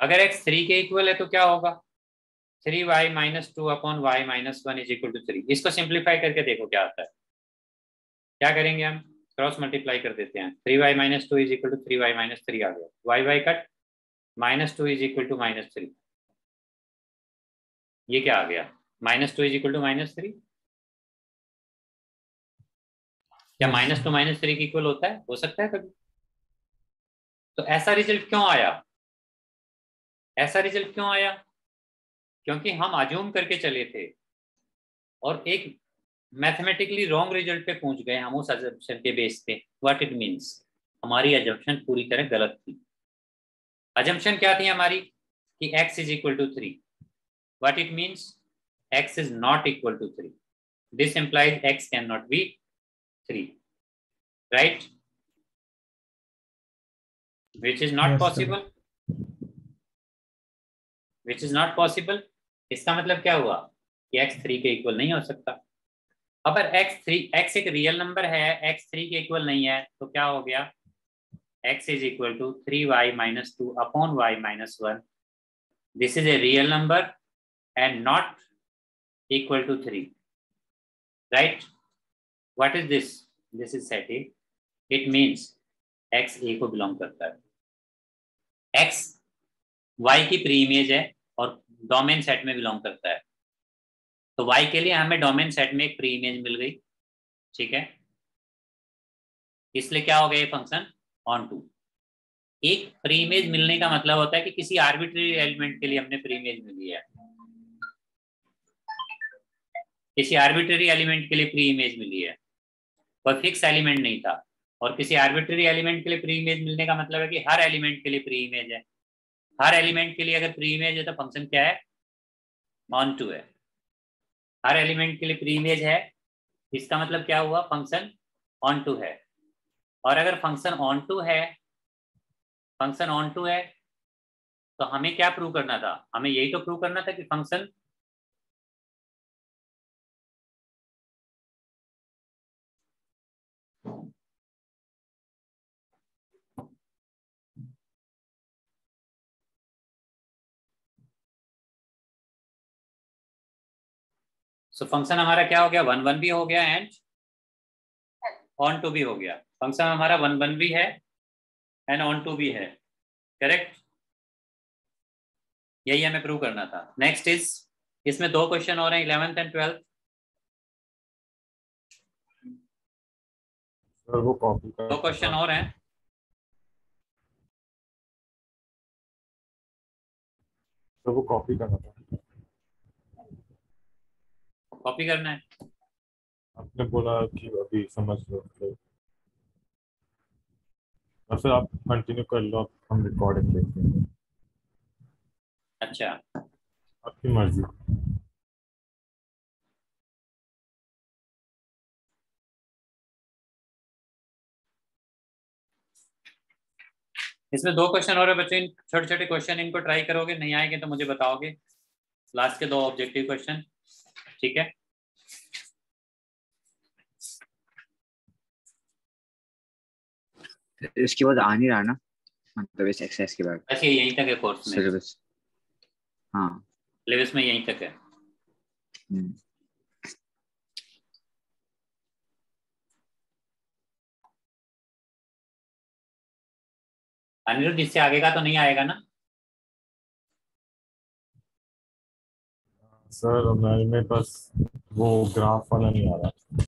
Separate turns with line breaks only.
अगर x three के equal है तो क्या होगा? Three Y minus two upon Y minus one is equal to three इसको सिंप्लीफाई करके देखो क्या आता है। क्या करेंगे हम? क्रॉस मल्टीप्लाई कर देते हैं। Three Y minus two is equal to three Y minus three आ गया। Y Y cut minus two is equal to minus three ये क्या आ गया? Minus two is equal to minus three क्या minus two minus three equal होता है? हो सकता है कभी। तो ऐसा रिज़ल्ट क्यों आया? ऐसा रिज़ल्ट क्यों आया? क्योंकि हम आजूम करके चले थे और एक मैथमेटिकली रॉन्ग रिज़ल्ट पे पहुँच गए हम उस अजम्पन के बेस पे। व्हाट इट मींस हमारी अजम्पन पूरी तरह गलत थी। अजम्पन क्या थी हमारी? कि x is equal to three what it means x is not equal to three this implies x can not be three right which is not yes, which is not possible, इसका मतलब क्या हुआ? कि x थ्री के equal नहीं हो सकता। अगर x थ्री x एक रियल नंबर है, x थ्री के इक्वल नहीं है तो क्या हो गया? x is equal to three Y minus two upon Y minus one this is a real number and not equal to three right is this? This is set a. It means x a को belong करता है। x y की pre image है और domain set में belong करता है। तो y के लिए हमें डोमेन सेट में एक प्री इमेज मिल गई। ठीक है? इसलिए क्या हो गया ये फ़ंक्शन ऑन टू एक प्री इमेज मिलने का मतलब होता है कि किसी आर्बिट्री एलिमेंट के लिए हमने प्री इमेज मिली है किसी आर्बिट्री एलिमेंट के लिए प्री इमेज मिली है। कोई फिक्स एलिमेंट नहीं था। और किसी आर्बिट्री एलिमेंट के लिए प्री इमेज मिलने का मतलब है कि हर एलिमेंट के लिए प्री इमेज है। हर एलिमेंट के लिए अगर प्री इमेज है तो फ़ंक्शन क्या है? ऑन टू है। हर एलिमेंट के लिए प्री इमेज है, इसका मतलब क्या हुआ? फ़ंक्शन ऑन टू है। और अगर फ़ंक्शन ऑन टू है फ़ंक्शन ऑन टू है तो हमें क्या प्रूव करना था? हमें यही तो प्रूव करना था कि फ़ंक्शन सो so, फ़ंक्शन हमारा क्या हो गया? वन वन भी हो गया एंड ऑन टू भी हो गया। फ़ंक्शन हमारा वन वन भी है एंड ऑन टू भी है। करेक्ट यही हमें प्रूव करना था। नेक्स्ट इज़ इसमें दो क्वेश्चन और हैं इलेवेंथ एंड ट्वेल्थ
वो कॉपी
दो क्वेश्चन और हैं।
तो वो कॉपी करना था।
कॉपी करना है?
आपने बोला कि अभी समझ लो और फिर आप कंटिन्यू कर लो हम रिकॉर्डिंग देखते हैं।
अच्छा।
आपकी मर्ज़ी।
इसमें दो क्वेश्चन और है बच्चे छोटे छोटे क्वेश्चन इनको ट्राई करोगे नहीं आएँगे तो मुझे बताओगे। लास्ट के दो ऑब्जेक्टिव क्वेश्चन ठीक है?
इसके बाद आ नहीं रहा ना? मतलब इस एक्सरसाइज के बाद।
ऐसे यहीं तक है कोर्स में।
सिलेबस हाँ।
सिलेबस में यहीं तक है।
हम्म।
अनिरुद्ध इससे आगे का तो नहीं आएगा ना?
सर मेरे पास वो ग्राफ वाला नहीं आ रहा।